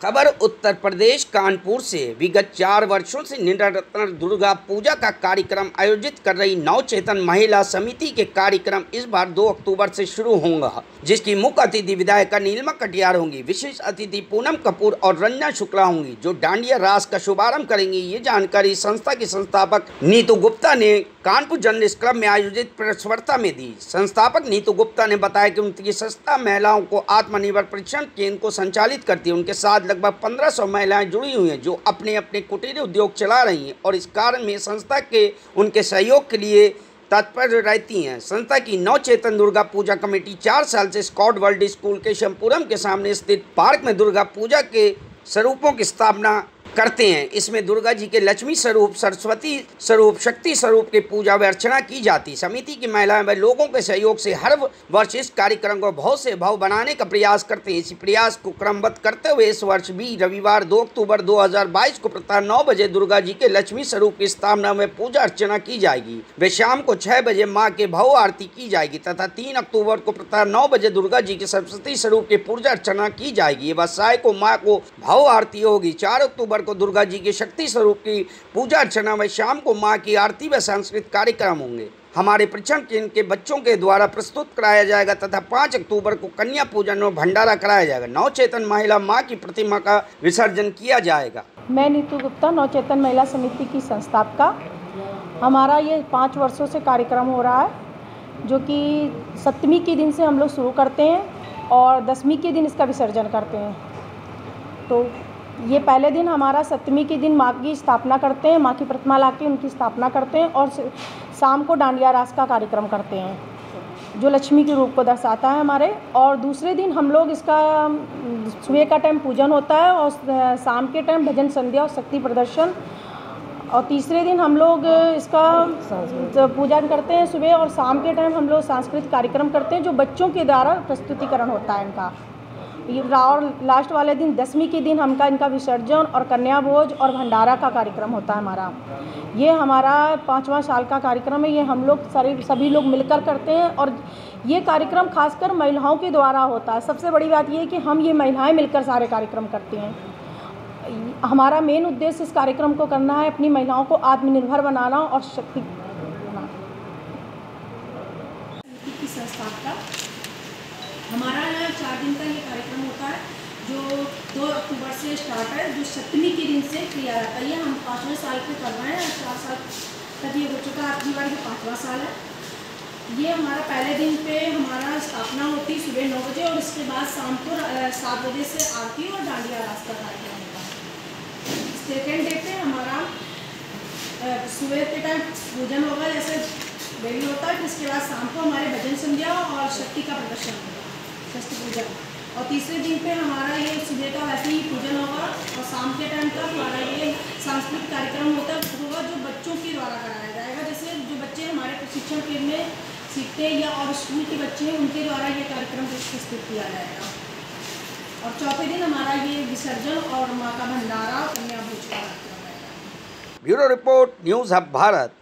खबर, उत्तर प्रदेश, कानपुर से। विगत चार वर्षों से निरत्न दुर्गा पूजा का कार्यक्रम आयोजित कर रही नव चेतन महिला समिति के कार्यक्रम इस बार 2 अक्टूबर से शुरू होगा, जिसकी मुख्य अतिथि विधायिका नीलमा कटियार होंगी, विशेष अतिथि पूनम कपूर और रंजना शुक्ला होंगी, जो डांडिया रास का शुभारंभ करेंगी। ये जानकारी संस्था के संस्थापक नीतू गुप्ता ने कानपुर जर्नलिस्ट क्लब में आयोजित प्रेस वार्ता में दी। संस्थापक नीतू गुप्ता ने बताया कि उनकी संस्था महिलाओं को आत्मनिर्भर प्रशिक्षण केंद्र को संचालित करती है। उनके साथ लगभग 1500 महिलाएँ जुड़ी हुई हैं जो अपने अपने कुटीर उद्योग चला रही हैं और इस कार्य में संस्था के, उनके सहयोग के लिए तत्पर रहती हैं। संस्था की नौ चेतन दुर्गा पूजा कमेटी चार साल से स्कॉट वर्ल्ड स्कूल के शमपुरम के सामने स्थित पार्क में दुर्गा पूजा के स्वरूपों की स्थापना करते हैं। इसमें दुर्गा जी के लक्ष्मी स्वरूप, सरस्वती स्वरूप, शक्ति स्वरूप की पूजा व अर्चना की जाती। समिति की महिलाएँ व लोगों के सहयोग से हर वर्ष इस कार्यक्रम को भाव से भाव बनाने का प्रयास करते हैं। इसी प्रयास को क्रमबद्ध करते हुए इस वर्ष भी रविवार 2 अक्टूबर 2022 को प्रातः नौ बजे दुर्गा जी के लक्ष्मी स्वरूप की स्थापना में पूजा अर्चना की जाएगी। वे शाम को छह बजे माँ के भाव आरती की जाएगी तथा तीन अक्टूबर को प्रातः नौ बजे दुर्गा जी के सरस्वती स्वरूप की पूजा अर्चना की जाएगी। व्यवसाय को माँ को भाव आरती होगी। चार अक्टूबर को दुर्गा जी के शक्ति स्वरूप की पूजा अर्चना व शाम को माँ की आरती व सांस्कृतिक कार्यक्रम होंगे। हमारे प्रशिक्षण केंद्र के बच्चों के द्वारा प्रस्तुत कराया जाएगा तथा पाँच अक्टूबर को कन्या पूजन और भंडारा कराया जाएगा। नवचेतन महिला माँ की प्रतिमा का विसर्जन किया जाएगा। मैं नीतू गुप्ता नवचेतन महिला समिति की संस्थापका। हमारा ये पाँच वर्षों से कार्यक्रम हो रहा है, जो कि सप्तमी के दिन से हम लोग शुरू करते हैं और दसवीं के दिन इसका विसर्जन करते हैं। तो ये पहले दिन हमारा सप्तमी के दिन माँ की स्थापना करते हैं, माँ की प्रतिमा ला के उनकी स्थापना करते हैं और शाम को डांडिया रास का कार्यक्रम करते हैं, जो लक्ष्मी के रूप को दर्शाता है हमारे। और दूसरे दिन हम लोग इसका, सुबह का टाइम पूजन होता है और शाम के टाइम भजन संध्या और शक्ति प्रदर्शन। और तीसरे दिन हम लोग इसका पूजन करते हैं सुबह और शाम के टाइम हम लोग सांस्कृतिक कार्यक्रम करते हैं, जो बच्चों के द्वारा प्रस्तुतिकरण होता है इनका। और लास्ट वाले दिन, दसवीं के दिन हमका इनका विसर्जन और कन्या भोज और भंडारा का कार्यक्रम होता है हमारा। ये हमारा पाँचवा साल का कार्यक्रम है। ये हम लोग सारे सभी लोग मिलकर करते हैं और ये कार्यक्रम खासकर महिलाओं के द्वारा होता है। सबसे बड़ी बात ये है कि हम ये महिलाएँ मिलकर सारे कार्यक्रम करते हैं। हमारा मेन उद्देश्य इस कार्यक्रम को करना है, अपनी महिलाओं को आत्मनिर्भर बनाना और शक्ति बनाना हमारा यहाँ चार दिन का ये कार्यक्रम होता है, जो दो अक्टूबर से स्टार्ट है, जो सप्तमी के दिन से किया जाता है। ये हम पाँचवें साल पे कर रहे हैं, चार साल तक ये हो चुका है। आपकी बार ये पाँचवा साल है। ये हमारा पहले दिन पे हमारा स्थापना होती है सुबह नौ बजे और इसके बाद शाम को सात बजे से आरती और डांडिया रास्ता कार्यक्रम होता है। सेकेंड डे पे हमारा सुबह के टाइम पूजन होगा, जैसे डेली होता है इसके बाद शाम को हमारे भजन संध्या और शक्ति का प्रदर्शन होगा। षष्ठ पूजन और तीसरे दिन पे हमारा ये सुबह का वैसे ही पूजन होगा और शाम के टाइम तक हमारा ये सांस्कृतिक कार्यक्रम होता होगा जो बच्चों के द्वारा कराया जाएगा। जैसे जो बच्चे हमारे प्रशिक्षण केंद्र में सीखते हैं या और स्कूल के बच्चे हैं, उनके द्वारा ये कार्यक्रम प्रस्तुत किया जाएगा। और चौथे दिन हमारा ये विसर्जन और माँ का भंडारा कन्या भोज का bureau report, news hub Bharat.